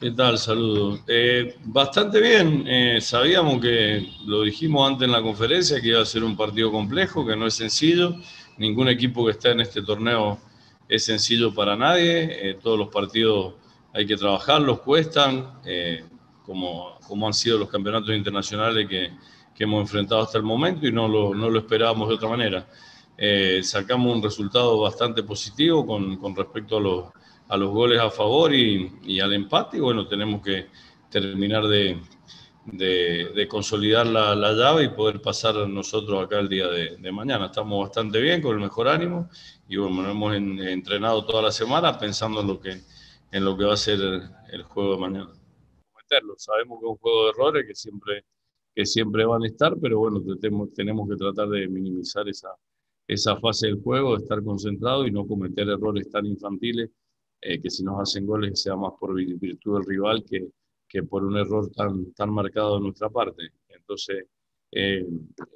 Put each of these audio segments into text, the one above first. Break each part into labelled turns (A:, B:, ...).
A: ¿Qué tal? Saludos. Eh, bastante bien. Eh, sabíamos que, lo dijimos antes en la conferencia, que iba a ser un partido complejo, que no es sencillo. Ningún equipo que está en este torneo es sencillo para nadie. Eh, todos los partidos hay que trabajarlos, cuestan, como, como han sido los campeonatos internacionales que, que, hemos enfrentado hasta el momento y no lo, no lo esperábamos de otra manera. sacamos un resultado bastante positivo con, con respecto a los a los goles a favor y, al empate. Y bueno, tenemos que terminar de, de, consolidar la, la, llave y poder pasar nosotros acá el día de, mañana. Estamos bastante bien, con el mejor ánimo y bueno, hemos entrenado toda la semana pensando en lo que, en lo que va a ser el, juego de mañana. Sabemos que es un juego de errores que siempre, que siempre van a estar, pero bueno, tenemos, tenemos que tratar de minimizar esa, esa fase del juego, de estar concentrado y no cometer errores tan infantiles eh, que si nos hacen goles sea más por virtud del rival que, que por un error tan, tan marcado de nuestra parte. Entonces, eh,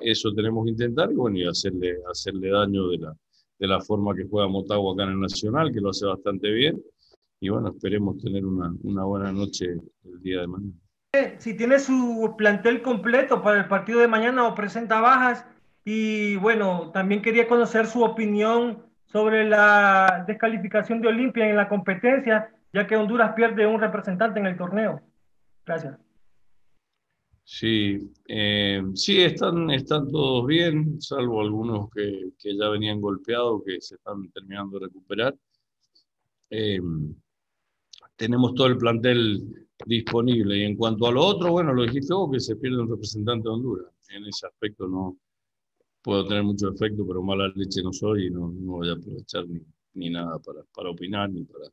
A: eso tenemos que intentar y, bueno, y hacerle, hacerle daño de la, de la forma que juega Motagua acá en el Nacional, que lo hace bastante bien. Y bueno, esperemos tener una, una buena noche el día de mañana.
B: Si tiene su plantel completo para el partido de mañana o presenta bajas, y bueno, también quería conocer su opinión sobre la descalificación de Olimpia en la competencia, ya que Honduras pierde un representante en el torneo. Gracias.
A: Sí, eh, sí, están, están todos bien, salvo algunos que, que, ya venían golpeados, que se están terminando de recuperar. Eh, tenemos todo el plantel disponible. Y en cuanto a lo otro, bueno, lo dijiste vos, que se pierde un representante de Honduras. En ese aspecto no, puedo tener mucho efecto, pero mala leche no soy y no, no voy a aprovechar ni, ni nada para, para, opinar ni para,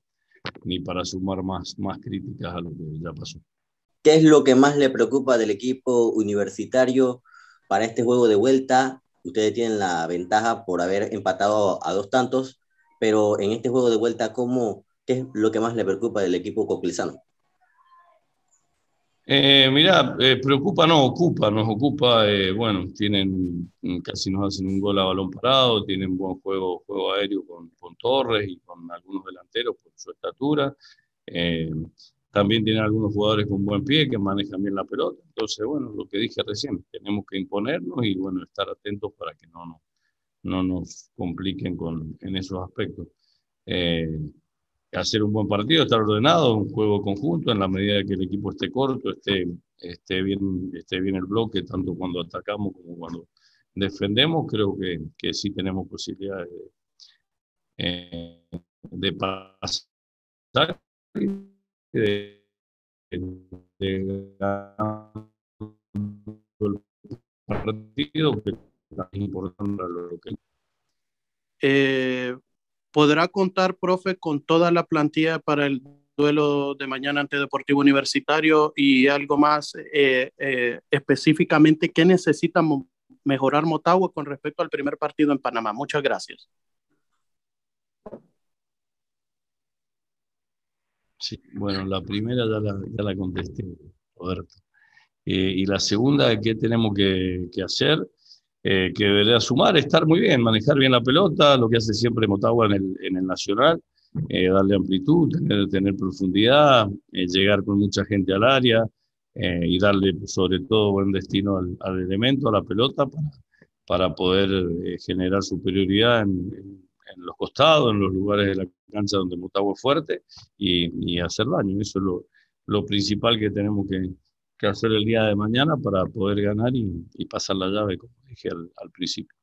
A: ni para sumar más, más críticas a lo que ya pasó.
C: ¿Qué es lo que más le preocupa del equipo universitario para este juego de vuelta? Ustedes tienen la ventaja por haber empatado a dos tantos, pero en este juego de vuelta, ¿cómo, ¿qué es lo que más le preocupa del equipo coclizano?
A: Eh, mirá, eh, preocupa, no, ocupa, nos ocupa, eh, bueno, tienen, casi nos hacen un gol a balón parado, tienen buen juego, juego aéreo con, con Torres y con algunos delanteros por su estatura. Eh, también tienen algunos jugadores con buen pie que manejan bien la pelota. Entonces, bueno, lo que dije recién, tenemos que imponernos y, bueno, estar atentos para que no, no, no nos compliquen con, en esos aspectos hacer un buen partido, estar ordenado, un juego conjunto, en la medida que el equipo esté corto, esté, esté, bien, esté bien el bloque, tanto cuando atacamos como cuando defendemos, creo que, que sí tenemos posibilidades de, eh, pasar de, de, ganar el partido, que es importante lo que...
D: ¿Podrá contar, profe, con toda la plantilla para el duelo de mañana ante Deportivo Universitario y algo más eh, eh, específicamente qué necesita mejorar Motagua con respecto al primer partido en Panamá? Muchas gracias.
A: Sí, bueno, la primera ya la, ya la contesté, Roberto. Eh, y la segunda, ¿qué tenemos que, que hacer? Eh, que debería sumar, estar muy bien, manejar bien la pelota, lo que hace siempre Motagua en el, en el Nacional, eh, darle amplitud, tener, tener profundidad, eh, llegar con mucha gente al área y darle sobre todo buen destino al, al elemento, a la pelota, para, para poder generar superioridad en, en, en, los costados, en los lugares de la cancha donde Motagua es fuerte y, y hacer daño. Eso es lo, lo principal que tenemos que, que hacer el día de mañana para poder ganar y, pasar la llave, como dije al, al principio.